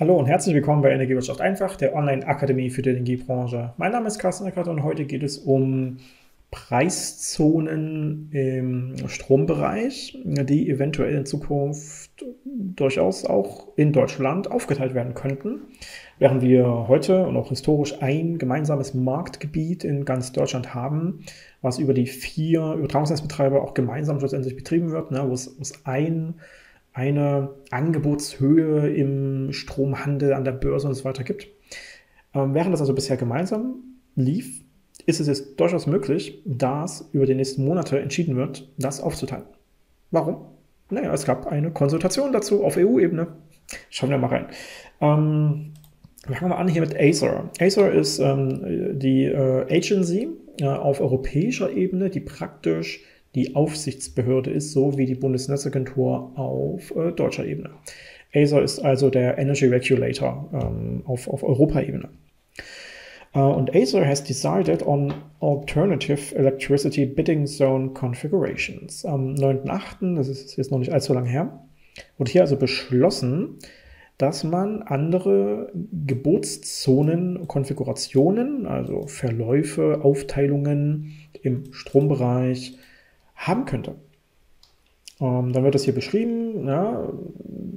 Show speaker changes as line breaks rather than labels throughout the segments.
Hallo und herzlich willkommen bei Energiewirtschaft einfach, der Online-Akademie für die Energiebranche. Mein Name ist Carsten Eckert und heute geht es um Preiszonen im Strombereich, die eventuell in Zukunft durchaus auch in Deutschland aufgeteilt werden könnten. Während wir heute und auch historisch ein gemeinsames Marktgebiet in ganz Deutschland haben, was über die vier Übertragungsnetzbetreiber auch gemeinsam schlussendlich betrieben wird, ne, wo es, wo es ein eine Angebotshöhe im Stromhandel an der Börse und so weiter gibt. Ähm, während das also bisher gemeinsam lief, ist es jetzt durchaus möglich, dass über die nächsten Monate entschieden wird, das aufzuteilen. Warum? Naja, es gab eine Konsultation dazu auf EU-Ebene. Schauen wir mal rein. Ähm, fangen wir an hier mit Acer. Acer ist ähm, die äh, Agency äh, auf europäischer Ebene, die praktisch die Aufsichtsbehörde ist, so wie die Bundesnetzagentur auf äh, deutscher Ebene. ACER ist also der Energy Regulator ähm, auf, auf Europaebene. Uh, und ACER has decided on alternative electricity bidding zone configurations. Am 9.8., das ist jetzt noch nicht allzu lange her, wurde hier also beschlossen, dass man andere Gebotszonen, Konfigurationen, also Verläufe, Aufteilungen im Strombereich, haben könnte. Ähm, dann wird das hier beschrieben, ja,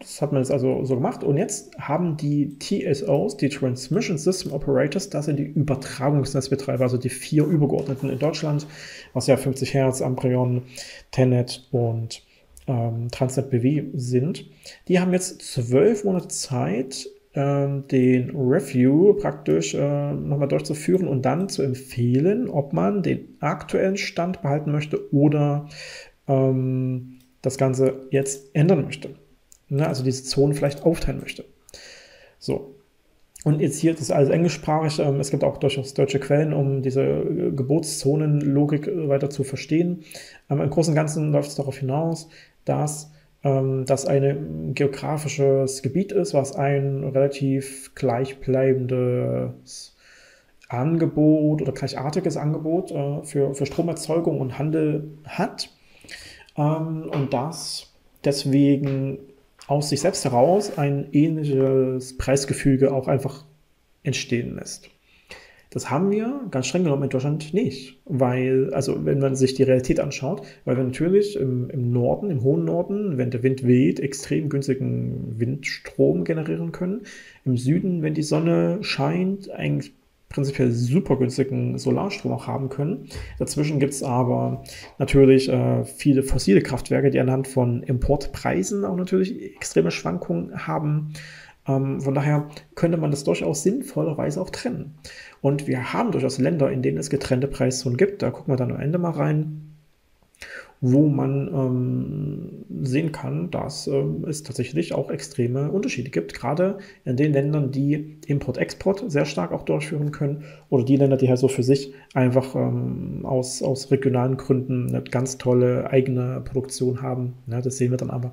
das hat man jetzt also so gemacht. Und jetzt haben die TSOs, die Transmission System Operators, das sind die Übertragungsnetzbetreiber, also die vier übergeordneten in Deutschland, was ja 50 Hertz, Amprion, Tenet und ähm, Transnet BW sind. Die haben jetzt zwölf Monate Zeit, den Review praktisch äh, nochmal durchzuführen und dann zu empfehlen, ob man den aktuellen Stand behalten möchte oder ähm, das Ganze jetzt ändern möchte. Ne? Also diese Zonen vielleicht aufteilen möchte. So. Und jetzt hier, das ist alles englischsprachig. Ähm, es gibt auch durchaus deutsche Quellen, um diese äh, Geburtszonenlogik äh, weiter zu verstehen. Ähm, Im Großen und Ganzen läuft es darauf hinaus, dass ähm, das ein geografisches Gebiet ist, was ein relativ gleichbleibendes Angebot oder gleichartiges Angebot äh, für, für Stromerzeugung und Handel hat. Ähm, und das deswegen aus sich selbst heraus ein ähnliches Preisgefüge auch einfach entstehen lässt. Das haben wir ganz streng genommen in Deutschland nicht, weil, also wenn man sich die Realität anschaut, weil wir natürlich im, im Norden, im hohen Norden, wenn der Wind weht, extrem günstigen Windstrom generieren können. Im Süden, wenn die Sonne scheint, eigentlich prinzipiell super günstigen Solarstrom auch haben können. Dazwischen gibt es aber natürlich äh, viele fossile Kraftwerke, die anhand von Importpreisen auch natürlich extreme Schwankungen haben. Ähm, von daher könnte man das durchaus sinnvollerweise auch trennen. Und wir haben durchaus Länder, in denen es getrennte Preiszonen gibt. Da gucken wir dann am Ende mal rein wo man ähm, sehen kann, dass ähm, es tatsächlich auch extreme Unterschiede gibt, gerade in den Ländern, die Import-Export sehr stark auch durchführen können oder die Länder, die halt so für sich einfach ähm, aus, aus regionalen Gründen eine ganz tolle eigene Produktion haben. Ja, das sehen wir dann aber.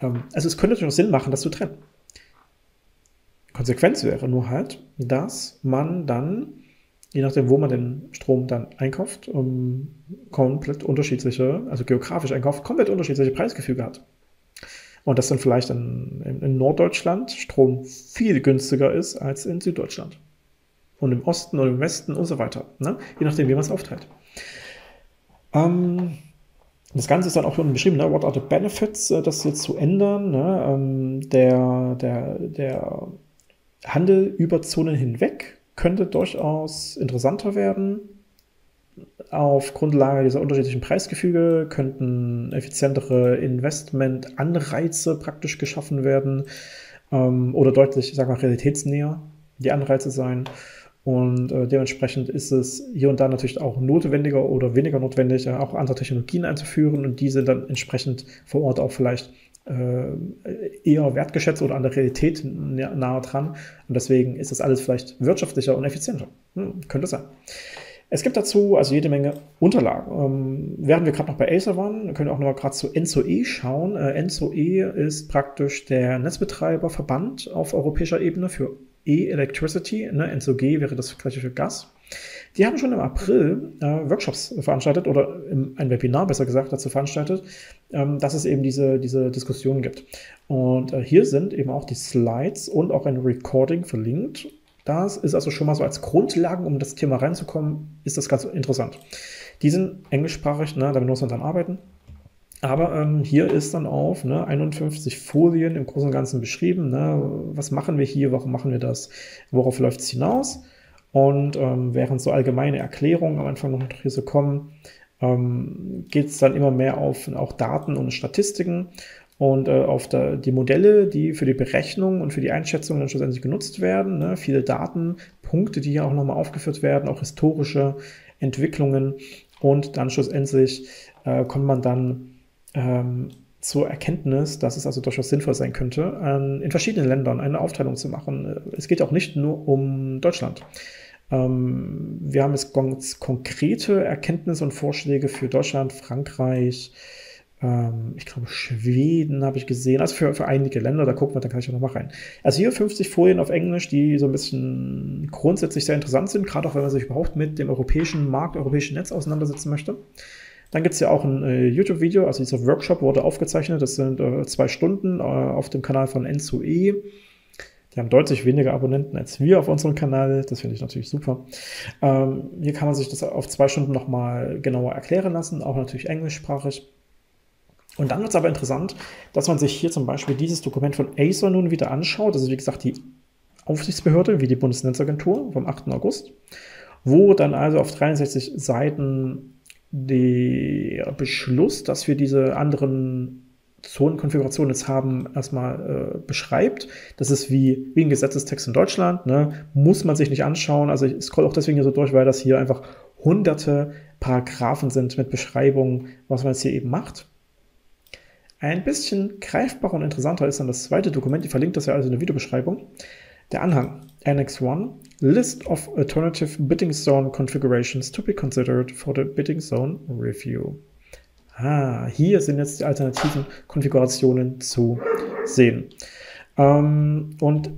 Ähm, also es könnte durchaus Sinn machen, das zu trennen. Konsequenz wäre nur halt, dass man dann, je nachdem, wo man den Strom dann einkauft, um, komplett unterschiedliche, also geografisch einkauft, komplett unterschiedliche Preisgefüge hat. Und dass dann vielleicht in, in, Norddeutschland Strom viel günstiger ist als in Süddeutschland. Und im Osten oder im Westen und so weiter. Ne? Je nachdem, wie man es aufteilt. Ähm, das Ganze ist dann auch schon beschrieben, ne? what are the benefits, äh, das jetzt zu ändern. Ne? Ähm, der, der, der Handel über Zonen hinweg könnte durchaus interessanter werden. Auf Grundlage dieser unterschiedlichen Preisgefüge könnten effizientere Investmentanreize praktisch geschaffen werden ähm, oder deutlich, ich sag mal, realitätsnäher die Anreize sein. Und äh, dementsprechend ist es hier und da natürlich auch notwendiger oder weniger notwendig, äh, auch andere Technologien einzuführen und die sind dann entsprechend vor Ort auch vielleicht eher wertgeschätzt oder an der Realität nahe dran. Und deswegen ist das alles vielleicht wirtschaftlicher und effizienter. Hm, könnte sein. Es gibt dazu also jede Menge Unterlagen. Ähm, während wir gerade noch bei Acer waren, können wir auch noch mal gerade zu ENSO-E schauen. Äh, ENSO-E ist praktisch der Netzbetreiberverband auf europäischer Ebene für E-Electricity. Ne? ENSO-G wäre das gleiche für Gas. Die haben schon im April äh, Workshops veranstaltet oder im, ein Webinar besser gesagt dazu veranstaltet, ähm, dass es eben diese, diese Diskussion gibt. Und äh, hier sind eben auch die Slides und auch ein Recording verlinkt. Das ist also schon mal so als Grundlagen, um das Thema reinzukommen, ist das ganz interessant. Die sind englischsprachig, ne, damit muss man dann arbeiten. Aber ähm, hier ist dann auf ne, 51 Folien im Großen und Ganzen beschrieben. Ne, was machen wir hier, warum machen wir das, worauf läuft es hinaus? Und ähm, während so allgemeine Erklärungen am Anfang noch hier so kommen, ähm, geht es dann immer mehr auf auch Daten und Statistiken und äh, auf der, die Modelle, die für die Berechnung und für die Einschätzung dann schlussendlich genutzt werden. Ne? Viele Datenpunkte, die hier auch nochmal aufgeführt werden, auch historische Entwicklungen und dann schlussendlich äh, kommt man dann ähm, zur Erkenntnis, dass es also durchaus sinnvoll sein könnte, ähm, in verschiedenen Ländern eine Aufteilung zu machen. Es geht auch nicht nur um Deutschland. Ähm, wir haben jetzt ganz konkrete Erkenntnisse und Vorschläge für Deutschland, Frankreich, ähm, ich glaube Schweden habe ich gesehen, also für, für einige Länder, da gucken wir, da kann ich auch noch mal rein. Also hier 50 Folien auf Englisch, die so ein bisschen grundsätzlich sehr interessant sind, gerade auch wenn man sich überhaupt mit dem europäischen Markt, europäischen Netz auseinandersetzen möchte. Dann gibt es ja auch ein äh, YouTube-Video, also dieser Workshop wurde aufgezeichnet. Das sind äh, zwei Stunden äh, auf dem Kanal von N2E. Die haben deutlich weniger Abonnenten als wir auf unserem Kanal. Das finde ich natürlich super. Ähm, hier kann man sich das auf zwei Stunden nochmal genauer erklären lassen, auch natürlich englischsprachig. Und dann wird es aber interessant, dass man sich hier zum Beispiel dieses Dokument von Acer nun wieder anschaut. Das ist wie gesagt die Aufsichtsbehörde, wie die Bundesnetzagentur vom 8. August, wo dann also auf 63 Seiten der Beschluss, dass wir diese anderen Zonenkonfigurationen jetzt haben, erstmal äh, beschreibt. Das ist wie, wie ein Gesetzestext in Deutschland, ne? muss man sich nicht anschauen. Also ich scroll auch deswegen hier so durch, weil das hier einfach hunderte Paragraphen sind mit Beschreibungen, was man jetzt hier eben macht. Ein bisschen greifbarer und interessanter ist dann das zweite Dokument, ich verlinke das ja also in der Videobeschreibung. Der Anhang, Annex 1, List of alternative bidding zone configurations to be considered for the bidding zone review. Ah, hier sind jetzt die alternativen Konfigurationen zu sehen. Ähm, und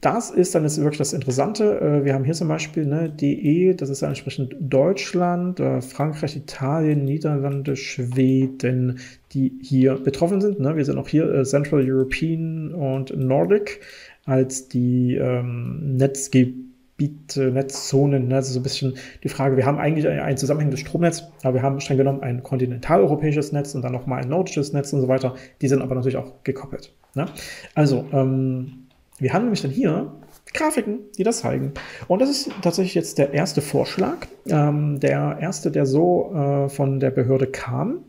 das ist dann jetzt wirklich das Interessante. Äh, wir haben hier zum Beispiel ne, DE, das ist dann entsprechend Deutschland, äh, Frankreich, Italien, Niederlande, Schweden, die hier betroffen sind. Ne? Wir sind auch hier äh, Central European und Nordic als die ähm, Netzgebiete, Netzzonen. Ne? Also so ein bisschen die Frage, wir haben eigentlich ein, ein zusammenhängendes Stromnetz, aber wir haben streng genommen ein kontinentaleuropäisches Netz und dann nochmal ein nordisches Netz und so weiter. Die sind aber natürlich auch gekoppelt. Ne? Also, ähm, wir haben nämlich dann hier Grafiken, die das zeigen. Und das ist tatsächlich jetzt der erste Vorschlag. Ähm, der erste, der so äh, von der Behörde kam,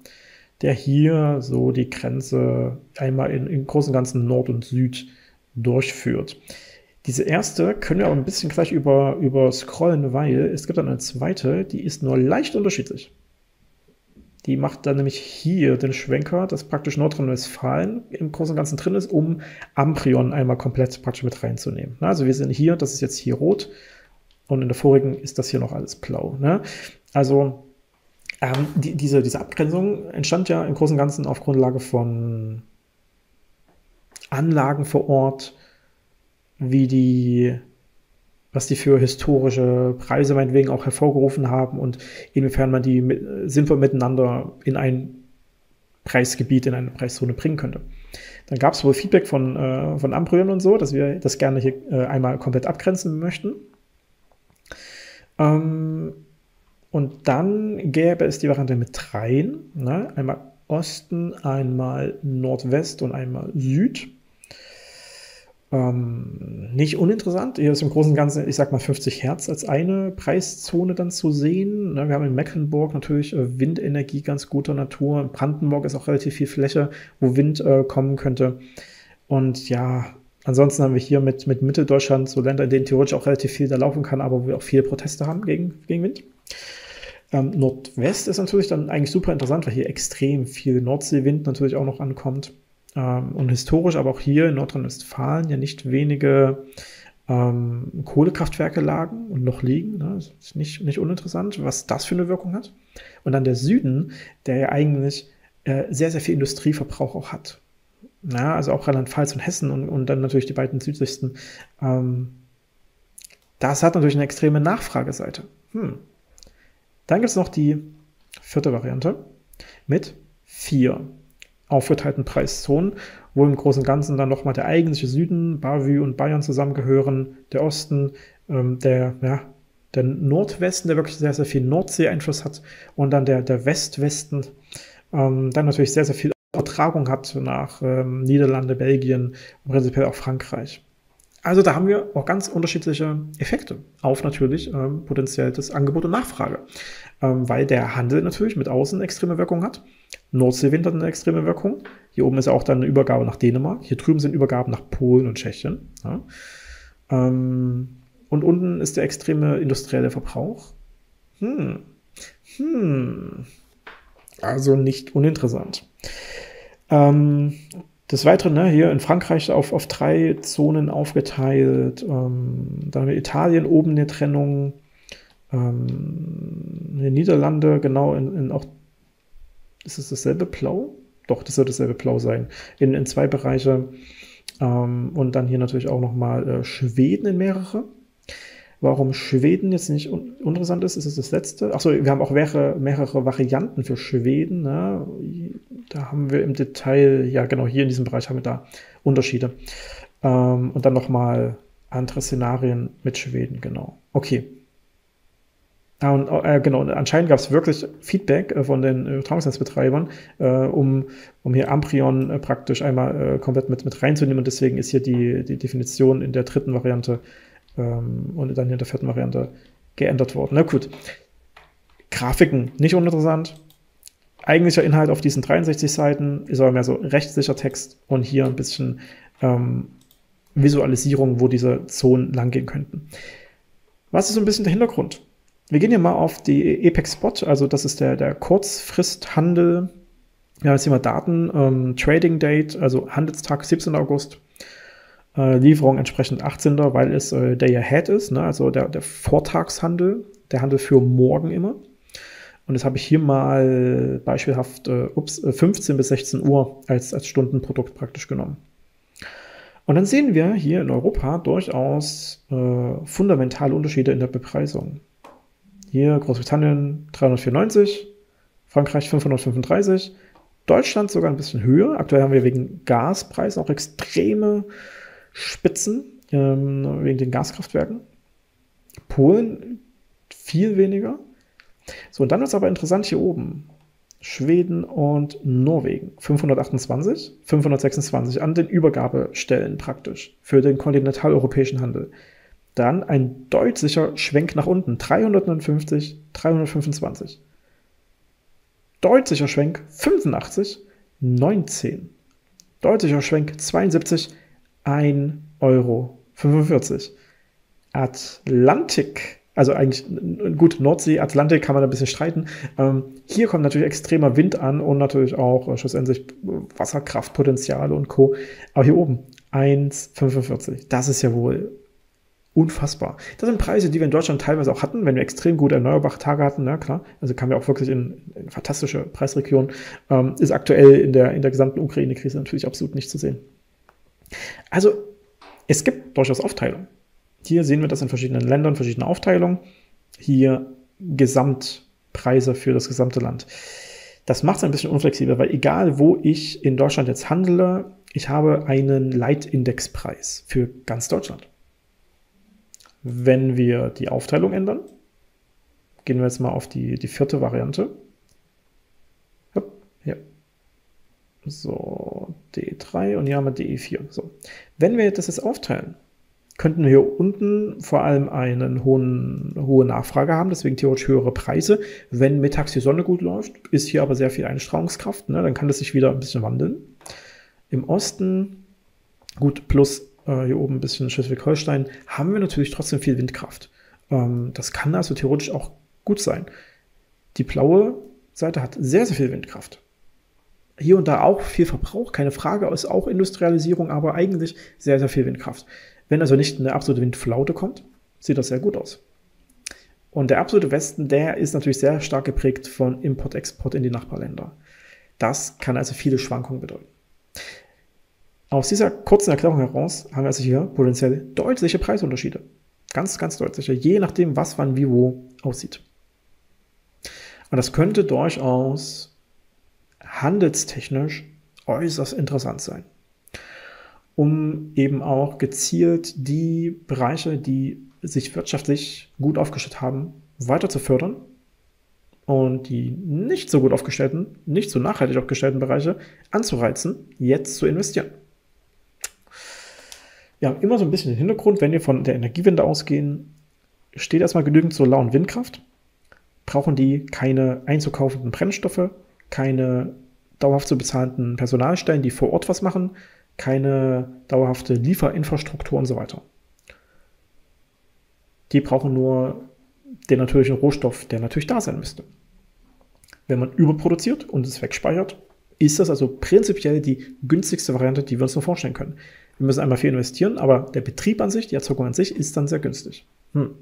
der hier so die Grenze einmal in, im großen ganzen Nord und Süd durchführt. Diese erste können wir aber ein bisschen gleich über, über scrollen, weil es gibt dann eine zweite, die ist nur leicht unterschiedlich. Die macht dann nämlich hier den Schwenker, dass praktisch Nordrhein-Westfalen im Großen und Ganzen drin ist, um Amprion einmal komplett praktisch mit reinzunehmen. Also wir sind hier, das ist jetzt hier rot und in der vorigen ist das hier noch alles blau. Ne? Also ähm, die, diese, diese Abgrenzung entstand ja im Großen und Ganzen auf Grundlage von Anlagen vor Ort, wie die, was die für historische Preise meinetwegen auch hervorgerufen haben und inwiefern man die mit, sinnvoll miteinander in ein Preisgebiet, in eine Preiszone bringen könnte. Dann gab es wohl Feedback von, äh, von Amprion und so, dass wir das gerne hier äh, einmal komplett abgrenzen möchten. Ähm, und dann gäbe es die Variante mit dreien. Ne? Einmal Osten, einmal Nordwest und einmal Süd. Ähm, nicht uninteressant. Hier ist im Großen und Ganzen, ich sag mal, 50 Hertz als eine Preiszone dann zu sehen. Ne, wir haben in Mecklenburg natürlich äh, Windenergie ganz guter Natur. In Brandenburg ist auch relativ viel Fläche, wo Wind äh, kommen könnte. Und ja, ansonsten haben wir hier mit, mit Mitteldeutschland so Länder, in denen theoretisch auch relativ viel da laufen kann, aber wo wir auch viele Proteste haben gegen, gegen Wind. Ähm, Nordwest ist natürlich dann eigentlich super interessant, weil hier extrem viel Nordseewind natürlich auch noch ankommt ähm, und historisch, aber auch hier in Nordrhein-Westfalen ja nicht wenige ähm, Kohlekraftwerke lagen und noch liegen. Ne? Das ist nicht, nicht uninteressant, was das für eine Wirkung hat. Und dann der Süden, der ja eigentlich äh, sehr, sehr viel Industrieverbrauch auch hat. Ja, also auch Rheinland-Pfalz und Hessen und, und dann natürlich die beiden südlichsten. Ähm, das hat natürlich eine extreme Nachfrageseite. Hm. Dann gibt es noch die vierte Variante mit vier aufgeteilten Preiszonen, wo im Großen und Ganzen dann nochmal der eigentliche Süden, Bavü und Bayern zusammengehören, der Osten, ähm, der, ja, der Nordwesten, der wirklich sehr, sehr viel Nordsee-Einfluss hat und dann der, der Westwesten, ähm, dann natürlich sehr, sehr viel Übertragung hat nach ähm, Niederlande, Belgien und prinzipiell auch Frankreich. Also da haben wir auch ganz unterschiedliche Effekte auf natürlich ähm, potenziell Angebot und Nachfrage, ähm, weil der Handel natürlich mit außen extreme Wirkung hat. Nordseewind hat eine extreme Wirkung. Hier oben ist auch dann eine Übergabe nach Dänemark. Hier drüben sind Übergaben nach Polen und Tschechien. Ja. Ähm, und unten ist der extreme industrielle Verbrauch. Hm. Hm. Also nicht uninteressant. Ähm, des Weiteren, ne, hier in Frankreich auf, auf drei Zonen aufgeteilt. Ähm, dann haben wir Italien oben eine Trennung. Ähm, in den Niederlande, genau, in, in auch. Ist es dasselbe Blau? Doch, das wird dasselbe Blau sein. In, in zwei Bereiche. Ähm, und dann hier natürlich auch nochmal äh, Schweden in mehrere. Warum Schweden jetzt nicht interessant ist, ist es das letzte. Achso, wir haben auch mehrere, mehrere Varianten für Schweden. Ne? Da haben wir im Detail, ja genau, hier in diesem Bereich haben wir da Unterschiede. Ähm, und dann nochmal andere Szenarien mit Schweden, genau. Okay. Ah, und, äh, genau, und anscheinend gab es wirklich Feedback äh, von den Übertragungsnetzbetreibern, äh, um, um hier Amprion äh, praktisch einmal äh, komplett mit, mit reinzunehmen. Und deswegen ist hier die, die Definition in der dritten Variante ähm, und dann in der vierten Variante geändert worden. Na gut. Grafiken, nicht uninteressant. Eigentlicher Inhalt auf diesen 63 Seiten ist aber mehr so rechtssicher Text und hier ein bisschen ähm, Visualisierung, wo diese Zonen langgehen könnten. Was ist so ein bisschen der Hintergrund? Wir gehen hier mal auf die Apex Spot, also das ist der, der Kurzfristhandel. Ja, jetzt hier mal Daten, ähm, Trading Date, also Handelstag 17. August. Äh, Lieferung entsprechend 18. weil es äh, Day Ahead ist, ne? also der, der Vortagshandel, der Handel für morgen immer. Und das habe ich hier mal beispielhaft äh, ups, 15 äh, bis 16 Uhr als, als Stundenprodukt praktisch genommen. Und dann sehen wir hier in Europa durchaus äh, fundamentale Unterschiede in der Bepreisung. Hier Großbritannien 394, Frankreich 535, Deutschland sogar ein bisschen höher. Aktuell haben wir wegen Gaspreisen auch extreme Spitzen ähm, wegen den Gaskraftwerken. Polen viel weniger. So, und dann ist aber interessant hier oben. Schweden und Norwegen 528, 526 an den Übergabestellen praktisch für den kontinentaleuropäischen Handel. Dann ein deutlicher Schwenk nach unten, 359, 325. Deutlicher Schwenk 85, 19. Deutlicher Schwenk 72, 1,45 Euro. Atlantik, also eigentlich gut, Nordsee, Atlantik kann man ein bisschen streiten. Ähm, hier kommt natürlich extremer Wind an und natürlich auch äh, schlussendlich Wasserkraftpotenziale und Co. Aber hier oben 1,45. Das ist ja wohl unfassbar. Das sind Preise, die wir in Deutschland teilweise auch hatten, wenn wir extrem gute erneuerbare Tage hatten, na klar. Also kamen wir auch wirklich in, in fantastische Preisregionen. Ähm, ist aktuell in der, in der gesamten Ukraine-Krise natürlich absolut nicht zu sehen. Also es gibt durchaus Aufteilung. Hier sehen wir das in verschiedenen Ländern, verschiedene Aufteilungen. Hier Gesamtpreise für das gesamte Land. Das macht es ein bisschen unflexibel, weil egal wo ich in Deutschland jetzt handle, ich habe einen Leitindexpreis für ganz Deutschland. Wenn wir die Aufteilung ändern, gehen wir jetzt mal auf die, die vierte Variante. Ja. So, D3 und hier haben wir DE4. So. Wenn wir das jetzt aufteilen, könnten wir hier unten vor allem eine hohe Nachfrage haben, deswegen theoretisch höhere Preise. Wenn mittags die Sonne gut läuft, ist hier aber sehr viel Einstrahlungskraft, ne? dann kann das sich wieder ein bisschen wandeln. Im Osten, gut, plus äh, hier oben ein bisschen Schleswig-Holstein, haben wir natürlich trotzdem viel Windkraft. Ähm, das kann also theoretisch auch gut sein. Die blaue Seite hat sehr, sehr viel Windkraft hier und da auch viel Verbrauch, keine Frage, ist auch Industrialisierung, aber eigentlich sehr, sehr viel Windkraft. Wenn also nicht eine absolute Windflaute kommt, sieht das sehr gut aus. Und der absolute Westen, der ist natürlich sehr stark geprägt von Import-Export in die Nachbarländer. Das kann also viele Schwankungen bedeuten. Aus dieser kurzen Erklärung heraus haben wir also hier potenziell deutliche Preisunterschiede. Ganz, ganz deutlich. Je nachdem, was wann wie wo aussieht. Und das könnte durchaus handelstechnisch äußerst interessant sein, um eben auch gezielt die Bereiche, die sich wirtschaftlich gut aufgestellt haben, weiter zu fördern und die nicht so gut aufgestellten, nicht so nachhaltig aufgestellten Bereiche anzureizen, jetzt zu investieren. Ja, immer so ein bisschen im Hintergrund, wenn wir von der Energiewende ausgehen, steht erstmal genügend Solar- und Windkraft. Brauchen die keine einzukaufenden Brennstoffe, keine dauerhaft zu bezahlten Personalstellen, die vor Ort was machen, keine dauerhafte Lieferinfrastruktur und so weiter. Die brauchen nur den natürlichen Rohstoff, der natürlich da sein müsste. Wenn man überproduziert und es wegspeichert, ist das also prinzipiell die günstigste Variante, die wir uns nur vorstellen können. Wir müssen einmal viel investieren, aber der Betrieb an sich, die Erzeugung an sich, ist dann sehr günstig. Hm.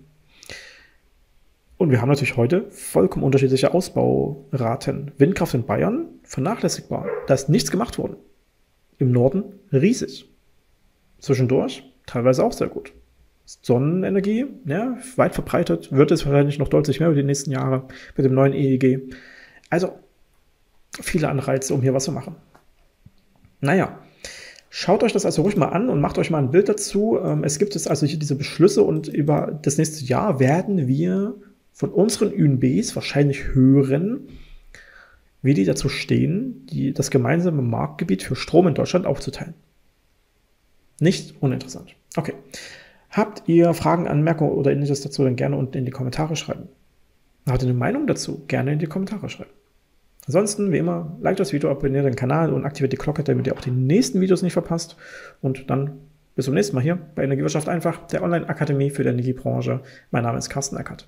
Und wir haben natürlich heute vollkommen unterschiedliche Ausbauraten. Windkraft in Bayern vernachlässigbar. Da ist nichts gemacht worden. Im Norden riesig. Zwischendurch teilweise auch sehr gut. Sonnenenergie, ja, weit verbreitet, wird es wahrscheinlich noch deutlich mehr über die nächsten Jahre mit dem neuen EEG. Also viele Anreize, um hier was zu machen. Naja, schaut euch das also ruhig mal an und macht euch mal ein Bild dazu. Ähm, es gibt jetzt also hier diese Beschlüsse und über das nächste Jahr werden wir von unseren UNBs wahrscheinlich hören, wie die dazu stehen, die, das gemeinsame Marktgebiet für Strom in Deutschland aufzuteilen. Nicht uninteressant. Okay. Habt ihr Fragen, Anmerkungen oder ähnliches dazu, dann gerne unten in die Kommentare schreiben. Habt ihr eine Meinung dazu? Gerne in die Kommentare schreiben. Ansonsten, wie immer, like das Video, abonniert den Kanal und aktiviert die Glocke, damit ihr auch die nächsten Videos nicht verpasst. Und dann bis zum nächsten Mal hier bei Energiewirtschaft einfach, der Online-Akademie für die Energiebranche. Mein Name ist Carsten Eckert.